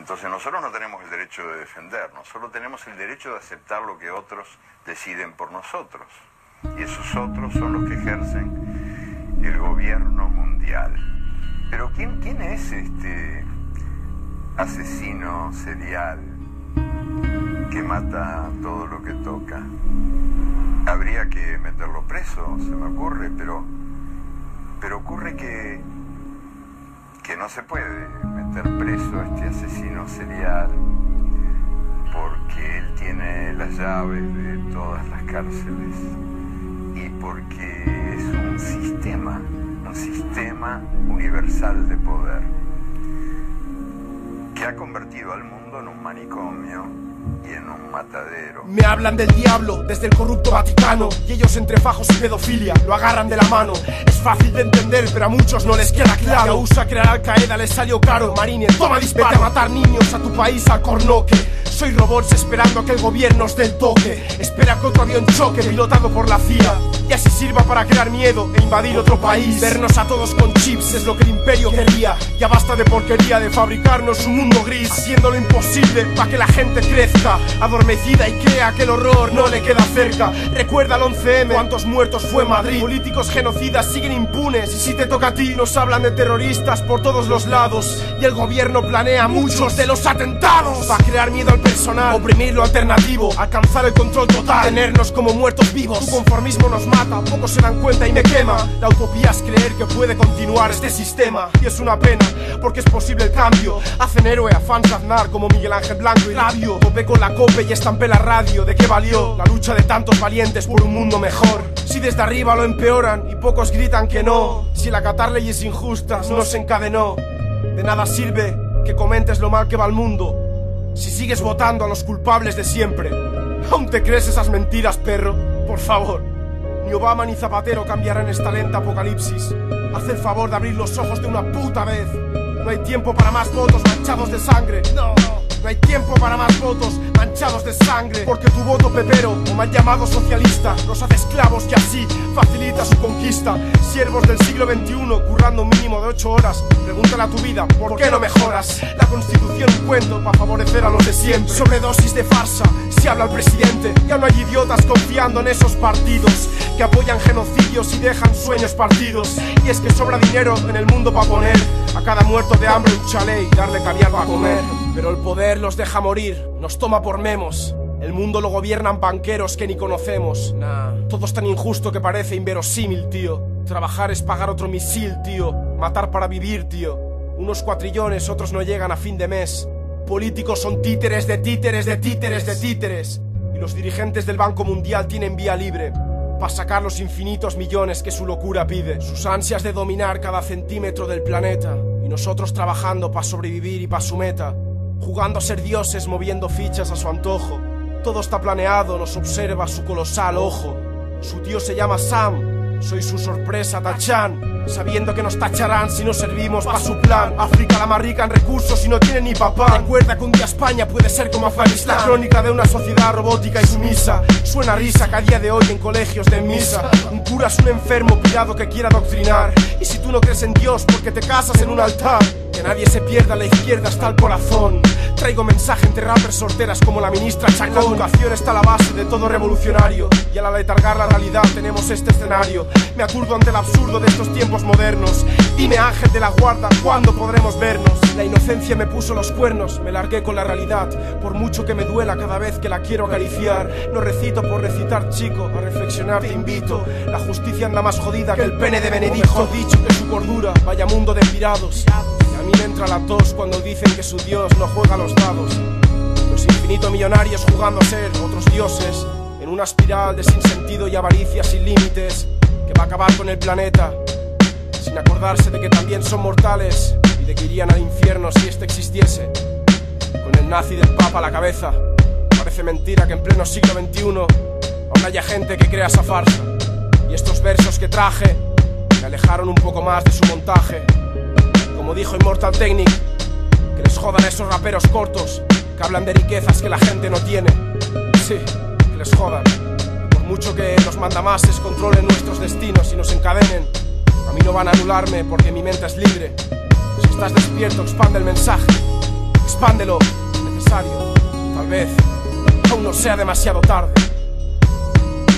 Entonces nosotros no tenemos el derecho de defendernos, solo tenemos el derecho de aceptar lo que otros deciden por nosotros. Y esos otros son los que ejercen el gobierno mundial. Pero ¿quién, quién es este asesino serial que mata todo lo que toca? Habría que meterlo preso, se me ocurre, pero, pero ocurre que, que no se puede meter preso a este asesino serial porque él tiene las llaves de todas las cárceles y porque es un sistema, un sistema universal de poder que ha convertido al mundo en un manicomio y en un matadero. Me hablan del diablo desde el corrupto Vaticano y ellos entre fajos y pedofilia lo agarran de la mano. Es fácil de entender, pero a muchos no les queda claro. usa crear Al Qaeda les salió caro. Marines, toma disparo. Vete a matar niños a tu país al cornoque. Soy robots esperando a que el gobierno os dé el toque. Espera que otro avión choque pilotado por la CIA. Y así sirva para crear miedo e invadir otro país. Vernos a todos con chips es lo que el imperio quería. Ya basta de porquería de fabricarnos un mundo gris. Haciendo lo imposible para que la gente crezca. Adormecida y crea que el horror no le queda cerca. Recuerda el 11M, cuántos muertos fue Madrid. Políticos genocidas siguen impunes. Y si te toca a ti, nos hablan de terroristas por todos los lados. Y el gobierno planea muchos de los atentados. Va a crear miedo al personal, oprimir lo alternativo, alcanzar el control total, tenernos como muertos vivos. Tu conformismo nos mata, pocos se dan cuenta y me quema. La utopía es creer que puede continuar este sistema. Y es una pena, porque es posible el cambio. Hacen héroe a fans Aznar como Miguel Ángel Blanco y Rabio. Topé con la cope y estampé la radio. ¿De qué valió la lucha de tantos valientes por un mundo mejor? Si desde arriba lo empeoran y pocos gritan que no. Si la catar leyes injustas nos encadenó. De nada sirve que comentes lo mal que va el mundo si sigues votando a los culpables de siempre. ¿Aún te crees esas mentiras, perro? Por favor. Ni Obama ni Zapatero cambiarán esta lenta apocalipsis. Haz el favor de abrir los ojos de una puta vez. No hay tiempo para más votos manchados de sangre. No, no. No hay tiempo para más votos manchados de sangre. Porque tu voto pepero o mal llamado socialista los hace esclavos y así facilita su Siervos del siglo XXI currando mínimo de 8 horas. Pregúntale a tu vida, ¿por qué no mejoras? La constitución cuento para favorecer a los de siempre. Sobredosis de farsa, si habla el presidente. Ya no hay idiotas confiando en esos partidos que apoyan genocidios y dejan sueños partidos. Y es que sobra dinero en el mundo para poner a cada muerto de hambre un chalet y darle caviar para comer. Pero el poder los deja morir, nos toma por memos. El mundo lo gobiernan banqueros que ni conocemos. Nah, todo es tan injusto que parece inverosímil, tío. Trabajar es pagar otro misil, tío. Matar para vivir, tío. Unos cuatrillones, otros no llegan a fin de mes. Políticos son títeres de títeres de títeres de títeres. Y los dirigentes del Banco Mundial tienen vía libre para sacar los infinitos millones que su locura pide. Sus ansias de dominar cada centímetro del planeta. Y nosotros trabajando para sobrevivir y para su meta jugando a ser dioses, moviendo fichas a su antojo. Todo está planeado, nos observa su colosal ojo. Su tío se llama Sam, soy su sorpresa, Tachan. Sabiendo que nos tacharán si no servimos para su plan. África la más rica en recursos y no tiene ni papá. Recuerda que un día España puede ser como Afganistán. La crónica de una sociedad robótica y sumisa. Suena risa que a día de hoy en colegios de misa. Un cura es un enfermo pirado que quiera adoctrinar. Y si tú no crees en Dios porque te casas en un altar. Que nadie se pierda, la izquierda está el corazón. Traigo mensaje entre rappers sorteras como la ministra Chacón. La educación está a la base de todo revolucionario. Y al aletargar la realidad tenemos este escenario. Me aturdo ante el absurdo de estos tiempos modernos. Dime, ángel de la guarda, ¿cuándo podremos vernos? La inocencia me puso los cuernos, me largué con la realidad. Por mucho que me duela cada vez que la quiero acariciar. No recito por recitar, chico, a reflexionar te invito. La justicia anda más jodida que el pene de Benedicto. dicho que su cordura, vaya mundo de pirados. Entra la tos cuando dicen que su dios no juega los dados. Los infinitos millonarios jugando a ser otros dioses en una espiral de sinsentido y avaricia sin límites que va a acabar con el planeta sin acordarse de que también son mortales y de que irían al infierno si este existiese. Con el nazi del papa a la cabeza, parece mentira que en pleno siglo XXI aún haya gente que crea esa farsa. Y estos versos que traje me alejaron un poco más de su montaje como dijo Immortal Technic, que les jodan esos raperos cortos que hablan de riquezas que la gente no tiene. Sí, que les jodan. Por mucho que los mandamases controlen nuestros destinos y nos encadenen, a mí no van a anularme porque mi mente es libre. Si estás despierto, expande el mensaje. expándelo, necesario. Tal vez aún no sea demasiado tarde.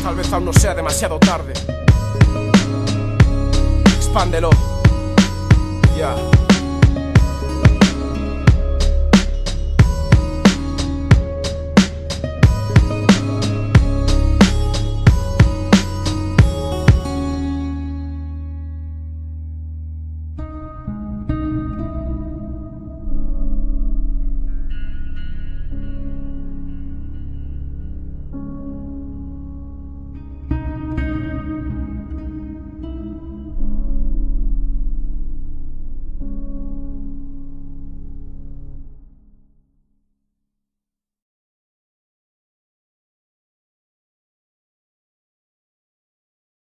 Tal vez aún no sea demasiado tarde. Expándelo. Ya.